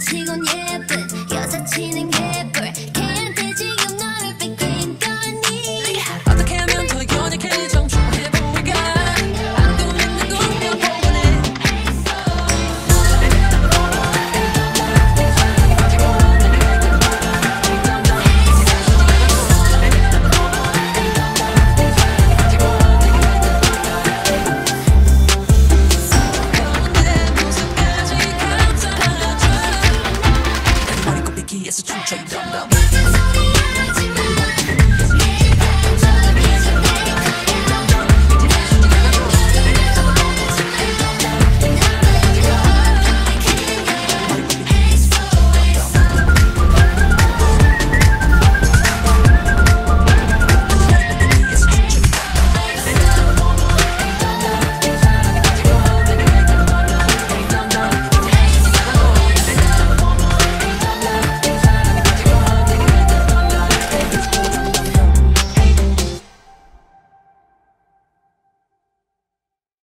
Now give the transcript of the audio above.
아직은 예.